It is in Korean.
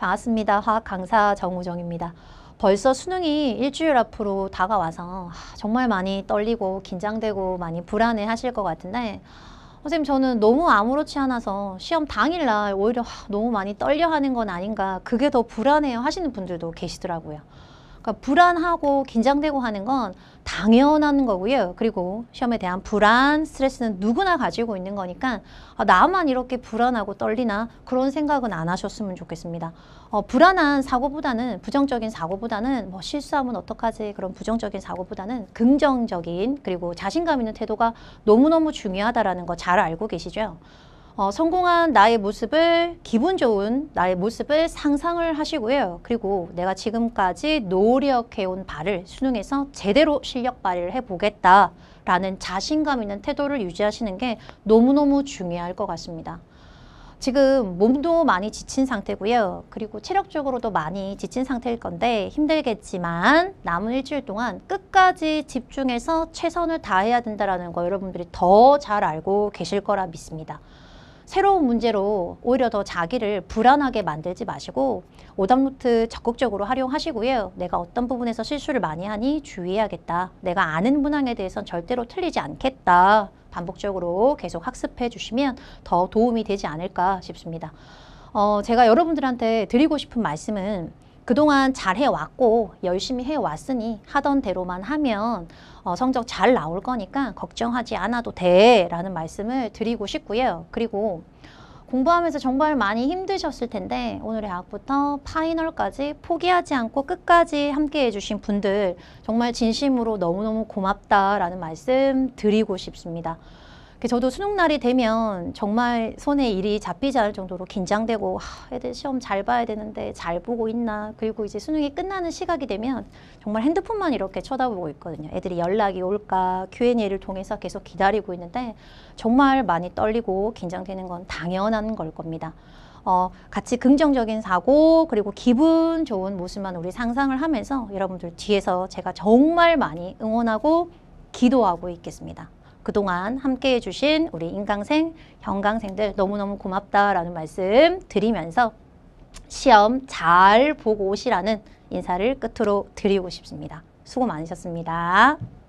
반갑습니다. 화학 강사 정우정입니다. 벌써 수능이 일주일 앞으로 다가와서 정말 많이 떨리고 긴장되고 많이 불안해 하실 것 같은데 선생님 저는 너무 아무렇지 않아서 시험 당일날 오히려 너무 많이 떨려 하는 건 아닌가 그게 더 불안해요 하시는 분들도 계시더라고요. 그러니까 불안하고 긴장되고 하는 건 당연한 거고요. 그리고 시험에 대한 불안, 스트레스는 누구나 가지고 있는 거니까 아, 나만 이렇게 불안하고 떨리나 그런 생각은 안 하셨으면 좋겠습니다. 어, 불안한 사고보다는 부정적인 사고보다는 뭐 실수하면 어떡하지 그런 부정적인 사고보다는 긍정적인 그리고 자신감 있는 태도가 너무너무 중요하다라는 거 잘 알고 계시죠? 어, 성공한 나의 모습을 기분 좋은 나의 모습을 상상을 하시고요. 그리고 내가 지금까지 노력해온 바를 수능에서 제대로 실력 발휘를 해보겠다라는 자신감 있는 태도를 유지하시는 게 너무너무 중요할 것 같습니다. 지금 몸도 많이 지친 상태고요. 그리고 체력적으로도 많이 지친 상태일 건데 힘들겠지만 남은 일주일 동안 끝까지 집중해서 최선을 다해야 된다는 거 여러분들이 더 잘 알고 계실 거라 믿습니다. 새로운 문제로 오히려 더 자기를 불안하게 만들지 마시고 오답노트 적극적으로 활용하시고요. 내가 어떤 부분에서 실수를 많이 하니 주의해야겠다. 내가 아는 문항에 대해선 절대로 틀리지 않겠다. 반복적으로 계속 학습해 주시면 더 도움이 되지 않을까 싶습니다. 어, 제가 여러분들한테 드리고 싶은 말씀은 그동안 잘 해왔고 열심히 해왔으니 하던 대로만 하면 어, 성적 잘 나올 거니까 걱정하지 않아도 돼 라는 말씀을 드리고 싶고요. 그리고 공부하면서 정말 많이 힘드셨을 텐데 오늘의 학부터 파이널까지 포기하지 않고 끝까지 함께 해주신 분들 정말 진심으로 너무너무 고맙다라는 말씀 드리고 싶습니다. 저도 수능 날이 되면 정말 손에 일이 잡히지 않을 정도로 긴장되고 하, 애들 시험 잘 봐야 되는데 잘 보고 있나 그리고 이제 수능이 끝나는 시각이 되면 정말 핸드폰만 이렇게 쳐다보고 있거든요. 애들이 연락이 올까 Q&A를 통해서 계속 기다리고 있는데 정말 많이 떨리고 긴장되는 건 당연한 걸 겁니다. 어, 같이 긍정적인 사고 그리고 기분 좋은 모습만 우리 상상을 하면서 여러분들 뒤에서 제가 정말 많이 응원하고 기도하고 있겠습니다. 그동안 함께 해 주신 우리 인강생, 형강생들 너무너무 고맙다라는 말씀 드리면서 시험 잘 보고 오시라는 인사를 끝으로 드리고 싶습니다. 수고 많으셨습니다.